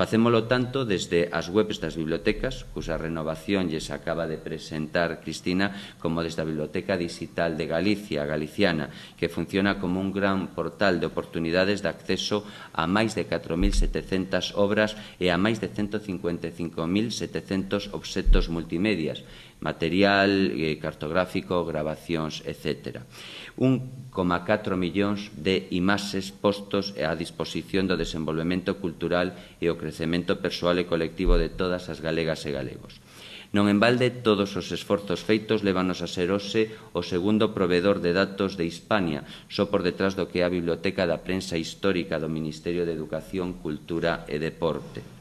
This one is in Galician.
Facémolo tanto desde as webs das bibliotecas, cusa renovación lles acaba de presentar Cristina, como desde a Biblioteca Digital de Galicia, Galiciana, que funciona como un gran portal de oportunidades de acceso a máis de 4.700 obras e a máis de 155.700 obxetos multimedias, material eh, cartográfico, grabacións, etc. 1,4 millóns de imaxes postos á disposición do desenvolvemento cultural e o crecemento persoal e colectivo de todas as galegas e galegos. Non en balde, todos os esforzos feitos levanos a ser hoxe o segundo proveedor de datos de Hispania, só por detrás do que é a Biblioteca da Prensa Histórica do Ministerio de Educación, Cultura e Deporte.